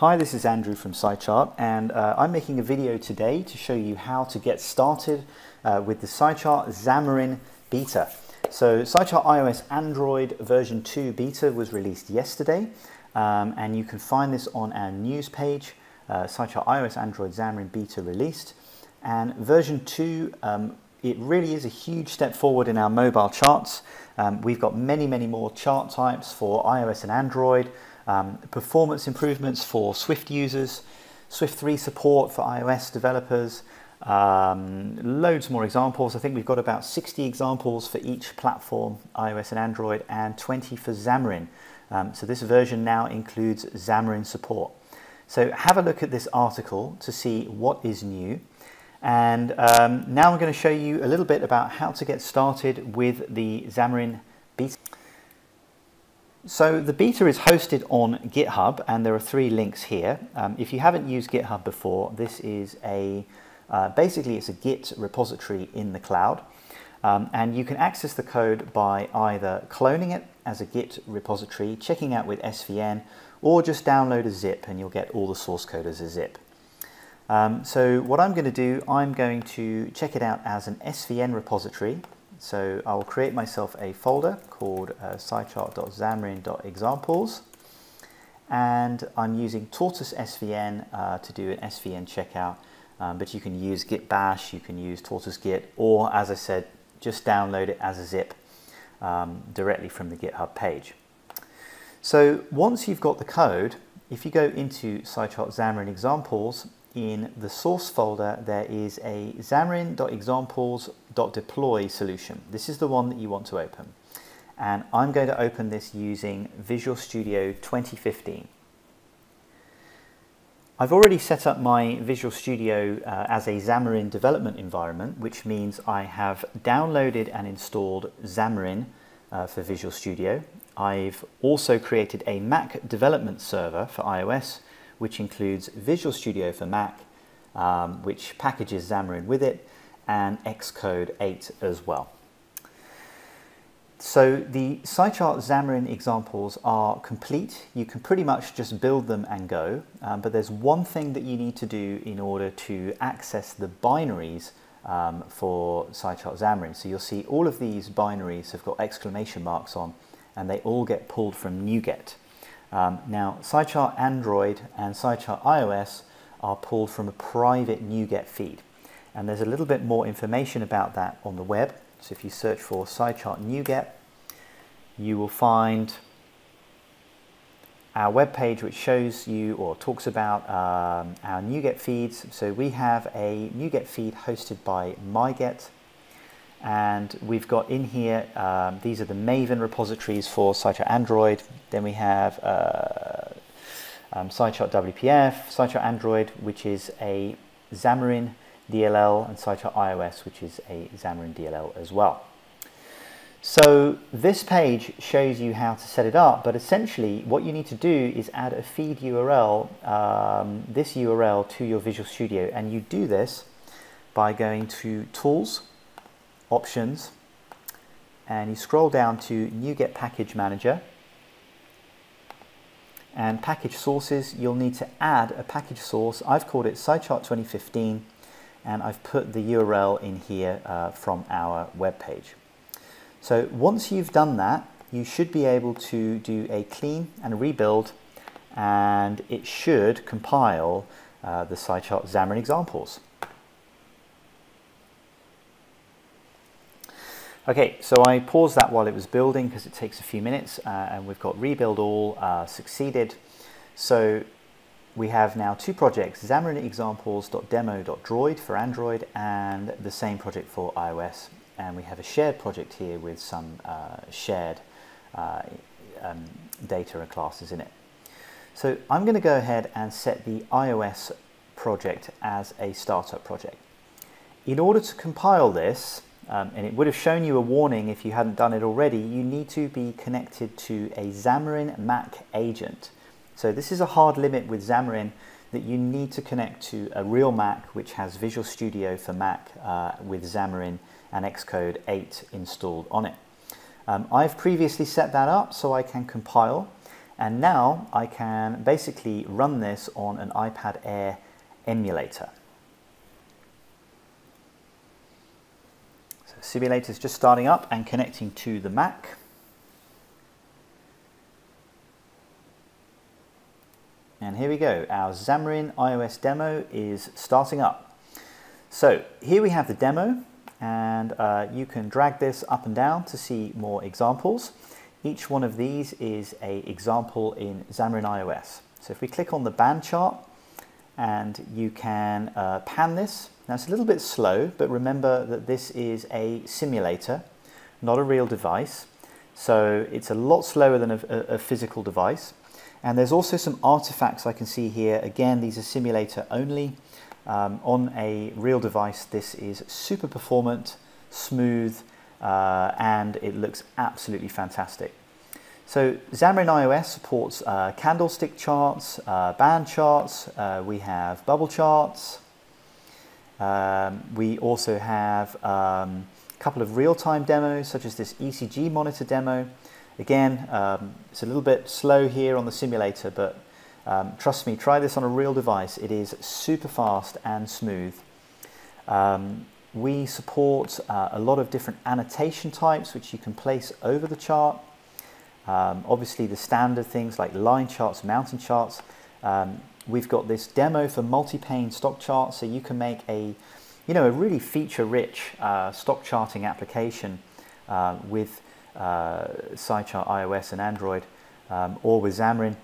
Hi, this is Andrew from SciChart and uh, I'm making a video today to show you how to get started uh, with the SciChart Xamarin Beta. So SciChart iOS Android version 2 beta was released yesterday um, and you can find this on our news page, uh, SciChart iOS Android Xamarin Beta released. And version 2, um, it really is a huge step forward in our mobile charts. Um, we've got many, many more chart types for iOS and Android um, performance improvements for Swift users, Swift 3 support for iOS developers, um, loads more examples. I think we've got about 60 examples for each platform, iOS and Android, and 20 for Xamarin. Um, so this version now includes Xamarin support. So have a look at this article to see what is new. And um, now I'm going to show you a little bit about how to get started with the Xamarin. So the beta is hosted on GitHub and there are three links here. Um, if you haven't used GitHub before, this is a, uh, basically it's a Git repository in the cloud. Um, and you can access the code by either cloning it as a Git repository, checking out with SVN, or just download a zip and you'll get all the source code as a zip. Um, so what I'm going to do, I'm going to check it out as an SVN repository. So I will create myself a folder called uh, and I'm using Tortoise SVN uh, to do an SVN checkout um, but you can use Git bash, you can use Tortoise Git or as I said just download it as a zip um, directly from the GitHub page. So once you've got the code, if you go into SciChart Xamarin examples, in the source folder, there is a xamarin.examples.deploy solution. This is the one that you want to open. And I'm going to open this using Visual Studio 2015. I've already set up my Visual Studio uh, as a Xamarin development environment, which means I have downloaded and installed Xamarin uh, for Visual Studio. I've also created a Mac development server for iOS which includes Visual Studio for Mac, um, which packages Xamarin with it, and Xcode 8 as well. So the SciChart Xamarin examples are complete. You can pretty much just build them and go, um, but there's one thing that you need to do in order to access the binaries um, for SciChart Xamarin. So you'll see all of these binaries have got exclamation marks on and they all get pulled from NuGet. Um, now, SciChart Android and SciChart iOS are pulled from a private NuGet feed. And there's a little bit more information about that on the web. So if you search for SciChart NuGet, you will find our web page which shows you or talks about um, our NuGet feeds. So we have a NuGet feed hosted by MyGet and we've got in here, um, these are the Maven repositories for SciChart Android. Then we have uh, um, WPF, SciChart Android, which is a Xamarin DLL, and SciChart iOS, which is a Xamarin DLL as well. So this page shows you how to set it up, but essentially what you need to do is add a feed URL, um, this URL to your Visual Studio, and you do this by going to Tools, Options, and you scroll down to NuGet Package Manager. And package sources, you'll need to add a package source. I've called it SciChart 2015, and I've put the URL in here uh, from our web page. So once you've done that, you should be able to do a clean and rebuild, and it should compile uh, the SciChart Xamarin examples. Okay, so I paused that while it was building because it takes a few minutes uh, and we've got rebuild all uh, succeeded. So we have now two projects, Xamarin examples.demo.droid for Android and the same project for iOS. And we have a shared project here with some uh, shared uh, um, data and classes in it. So I'm going to go ahead and set the iOS project as a startup project. In order to compile this, um, and it would have shown you a warning if you hadn't done it already, you need to be connected to a Xamarin Mac agent. So this is a hard limit with Xamarin that you need to connect to a real Mac which has Visual Studio for Mac uh, with Xamarin and Xcode 8 installed on it. Um, I've previously set that up so I can compile And now I can basically run this on an iPad Air emulator. Simulator is just starting up and connecting to the Mac. And here we go, our Xamarin iOS demo is starting up. So here we have the demo and uh, you can drag this up and down to see more examples. Each one of these is a example in Xamarin iOS. So if we click on the band chart and you can uh, pan this, now it's a little bit slow, but remember that this is a simulator, not a real device. So it's a lot slower than a, a, physical device. And there's also some artifacts I can see here. Again, these are simulator only. Um, on a real device, this is super performant, smooth, uh, and it looks absolutely fantastic. So Xamarin iOS supports uh, candlestick charts, uh, band charts, uh, we have bubble charts, um, we also have um, a couple of real-time demos such as this ECG monitor demo Again, um, it's a little bit slow here on the simulator, but um, trust me, try this on a real device. It is super fast and smooth. Um, we support uh, a lot of different annotation types which you can place over the chart. Um, obviously the standard things like line charts, mountain charts. Um, we've got this demo for multi-pane stock charts so you can make a you know, a really feature-rich uh, stock charting application uh, with uh, SciChart iOS and Android um, or with Xamarin.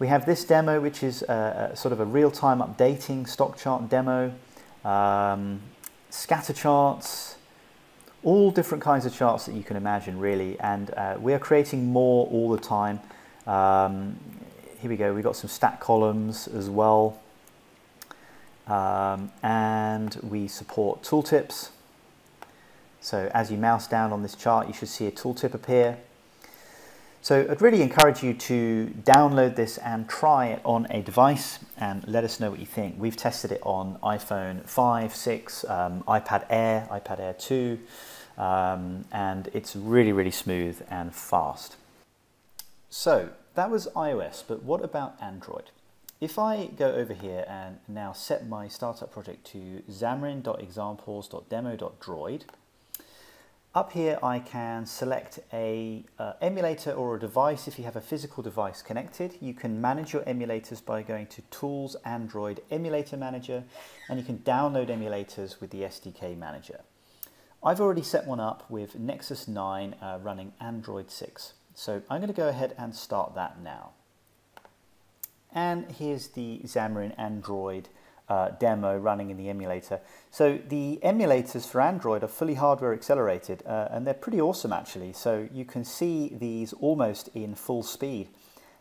We have this demo which is a, a sort of a real-time updating stock chart demo, um, scatter charts, all different kinds of charts that you can imagine really and uh, we are creating more all the time. Um, here we go, we've got some stat columns as well um, and we support tooltips so as you mouse down on this chart, you should see a tooltip appear. So I'd really encourage you to download this and try it on a device and let us know what you think. We've tested it on iPhone 5, 6, um, iPad Air, iPad Air 2, um, and it's really, really smooth and fast. So that was iOS, but what about Android? If I go over here and now set my startup project to xamarin.examples.demo.droid, up here I can select a uh, emulator or a device if you have a physical device connected. You can manage your emulators by going to Tools Android Emulator Manager and you can download emulators with the SDK Manager. I've already set one up with Nexus 9 uh, running Android 6. So I'm going to go ahead and start that now. And here's the Xamarin Android uh, demo running in the emulator. So the emulators for Android are fully hardware accelerated uh, and they're pretty awesome actually. So you can see these almost in full speed.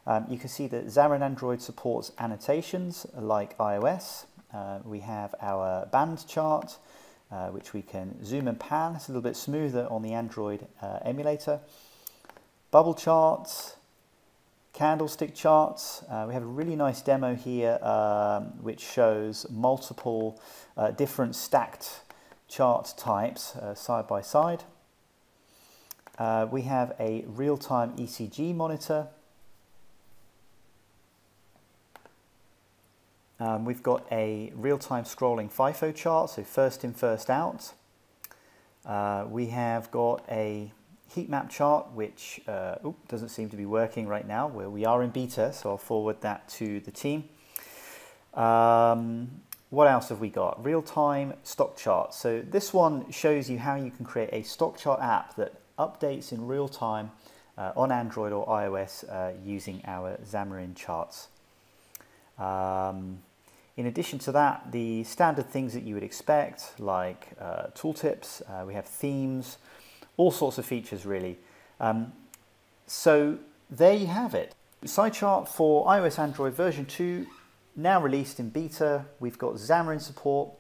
Um, you can see that Xamarin Android supports annotations like iOS. Uh, we have our band chart, uh, which we can zoom and pan. It's a little bit smoother on the Android uh, emulator. Bubble charts, candlestick charts. Uh, we have a really nice demo here um, which shows multiple uh, different stacked chart types uh, side by side. Uh, we have a real-time ECG monitor. Um, we've got a real-time scrolling FIFO chart, so first in, first out. Uh, we have got a heat map chart, which uh, doesn't seem to be working right now, where we are in beta, so I'll forward that to the team. Um, what else have we got? Real-time stock chart. So this one shows you how you can create a stock chart app that updates in real time uh, on Android or iOS uh, using our Xamarin charts. Um, in addition to that, the standard things that you would expect, like uh, tooltips, uh, we have themes, all sorts of features really. Um, so there you have it. SciChart for iOS Android version 2, now released in beta. We've got Xamarin support.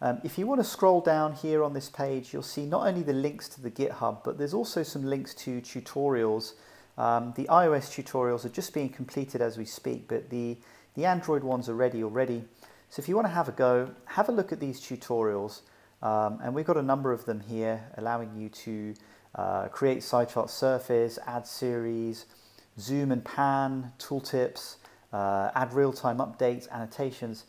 Um, if you want to scroll down here on this page, you'll see not only the links to the GitHub, but there's also some links to tutorials. Um, the iOS tutorials are just being completed as we speak, but the, the Android ones are ready already. So if you want to have a go, have a look at these tutorials. Um, and we've got a number of them here allowing you to uh, create SciChart surface, add series, zoom and pan, tooltips, uh, add real-time updates, annotations,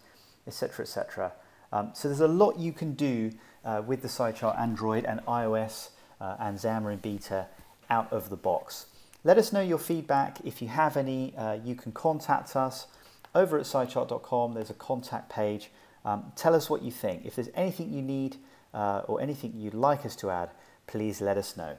etc., etc. Um, so there's a lot you can do uh, with the SciChart Android and iOS uh, and Xamarin Beta out of the box. Let us know your feedback. If you have any, uh, you can contact us over at scichart.com. There's a contact page. Um, tell us what you think. If there's anything you need uh, or anything you'd like us to add, please let us know.